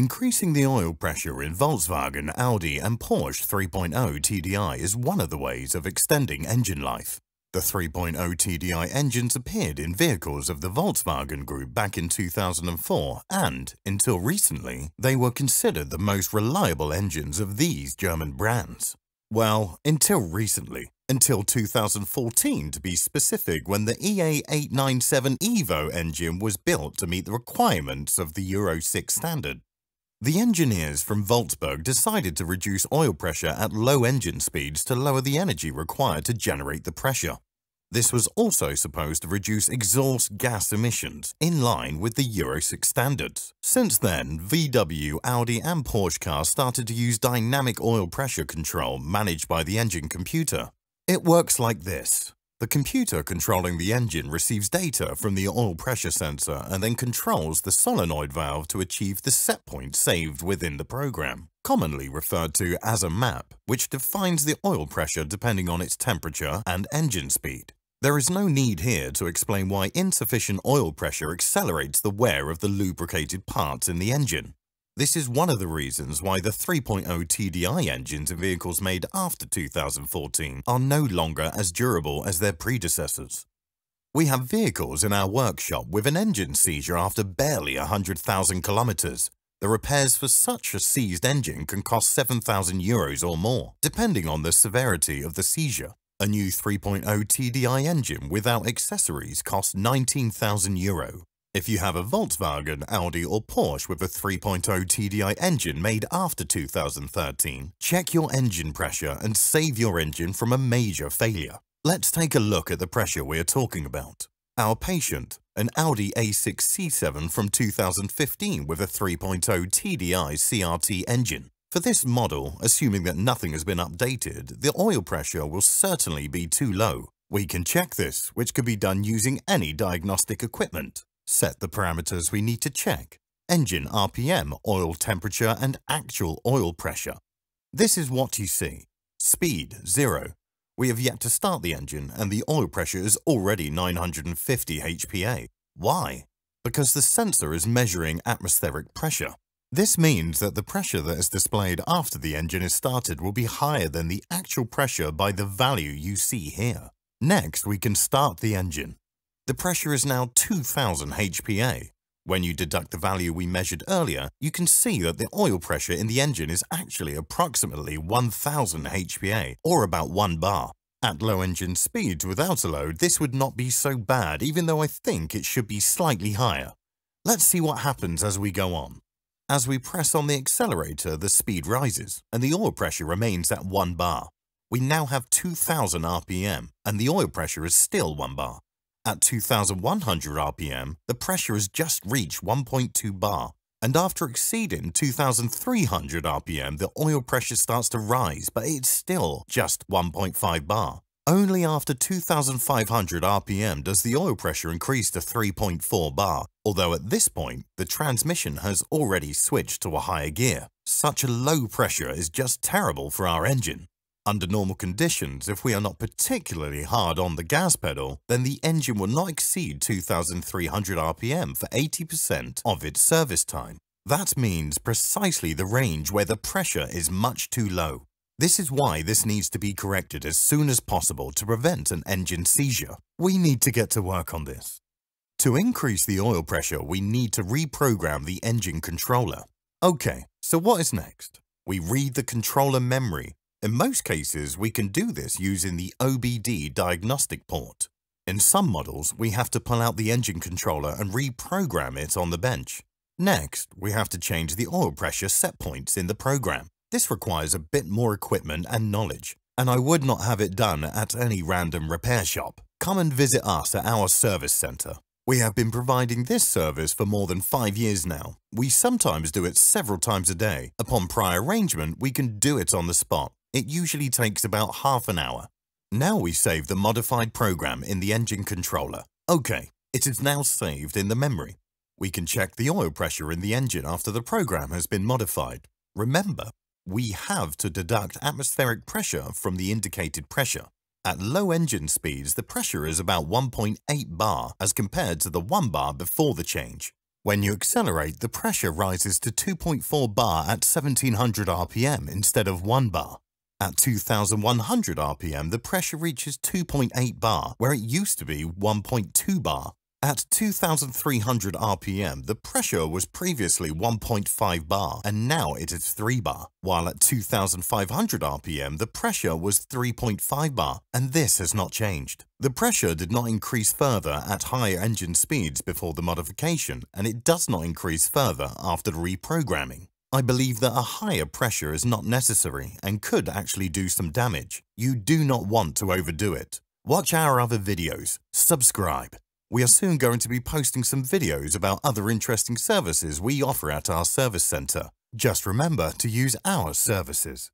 Increasing the oil pressure in Volkswagen, Audi and Porsche 3.0 TDI is one of the ways of extending engine life. The 3.0 TDI engines appeared in vehicles of the Volkswagen Group back in 2004 and, until recently, they were considered the most reliable engines of these German brands. Well, until recently, until 2014 to be specific when the EA897 Evo engine was built to meet the requirements of the Euro 6 standard. The engineers from Wolfsburg decided to reduce oil pressure at low engine speeds to lower the energy required to generate the pressure. This was also supposed to reduce exhaust gas emissions, in line with the Euro 6 standards. Since then, VW, Audi and Porsche cars started to use dynamic oil pressure control managed by the engine computer. It works like this. The computer controlling the engine receives data from the oil pressure sensor and then controls the solenoid valve to achieve the set point saved within the program, commonly referred to as a map, which defines the oil pressure depending on its temperature and engine speed. There is no need here to explain why insufficient oil pressure accelerates the wear of the lubricated parts in the engine. This is one of the reasons why the 3.0 TDI engines in vehicles made after 2014 are no longer as durable as their predecessors. We have vehicles in our workshop with an engine seizure after barely 100,000 kilometers. The repairs for such a seized engine can cost 7,000 euros or more, depending on the severity of the seizure. A new 3.0 TDI engine without accessories costs 19,000 euro. If you have a Volkswagen, Audi or Porsche with a 3.0 TDI engine made after 2013, check your engine pressure and save your engine from a major failure. Let's take a look at the pressure we are talking about. Our patient, an Audi A6 C7 from 2015 with a 3.0 TDI CRT engine. For this model, assuming that nothing has been updated, the oil pressure will certainly be too low. We can check this, which could be done using any diagnostic equipment. Set the parameters we need to check. Engine RPM, oil temperature and actual oil pressure. This is what you see. Speed, 0. We have yet to start the engine and the oil pressure is already 950 HPA. Why? Because the sensor is measuring atmospheric pressure. This means that the pressure that is displayed after the engine is started will be higher than the actual pressure by the value you see here. Next, we can start the engine. The pressure is now 2000 HPA. When you deduct the value we measured earlier, you can see that the oil pressure in the engine is actually approximately 1000 HPA, or about 1 bar. At low engine speeds without a load, this would not be so bad, even though I think it should be slightly higher. Let's see what happens as we go on. As we press on the accelerator, the speed rises, and the oil pressure remains at 1 bar. We now have 2000 RPM, and the oil pressure is still 1 bar. At 2100 RPM, the pressure has just reached 1.2 bar, and after exceeding 2300 RPM, the oil pressure starts to rise, but it's still just 1.5 bar. Only after 2500 RPM does the oil pressure increase to 3.4 bar, although at this point, the transmission has already switched to a higher gear. Such a low pressure is just terrible for our engine. Under normal conditions, if we are not particularly hard on the gas pedal, then the engine will not exceed 2300 RPM for 80% of its service time. That means precisely the range where the pressure is much too low. This is why this needs to be corrected as soon as possible to prevent an engine seizure. We need to get to work on this. To increase the oil pressure, we need to reprogram the engine controller. Okay, so what is next? We read the controller memory in most cases, we can do this using the OBD diagnostic port. In some models, we have to pull out the engine controller and reprogram it on the bench. Next, we have to change the oil pressure set points in the program. This requires a bit more equipment and knowledge, and I would not have it done at any random repair shop. Come and visit us at our service center. We have been providing this service for more than five years now. We sometimes do it several times a day. Upon prior arrangement, we can do it on the spot. It usually takes about half an hour. Now we save the modified program in the engine controller. OK, it is now saved in the memory. We can check the oil pressure in the engine after the program has been modified. Remember, we have to deduct atmospheric pressure from the indicated pressure. At low engine speeds, the pressure is about 1.8 bar as compared to the 1 bar before the change. When you accelerate, the pressure rises to 2.4 bar at 1700 RPM instead of 1 bar. At 2100 RPM, the pressure reaches 2.8 bar, where it used to be 1.2 bar. At 2300 RPM, the pressure was previously 1.5 bar and now it is 3 bar, while at 2500 RPM, the pressure was 3.5 bar and this has not changed. The pressure did not increase further at higher engine speeds before the modification and it does not increase further after the reprogramming. I believe that a higher pressure is not necessary and could actually do some damage. You do not want to overdo it. Watch our other videos. Subscribe. We are soon going to be posting some videos about other interesting services we offer at our service centre. Just remember to use our services.